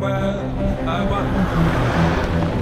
Well, well, I want.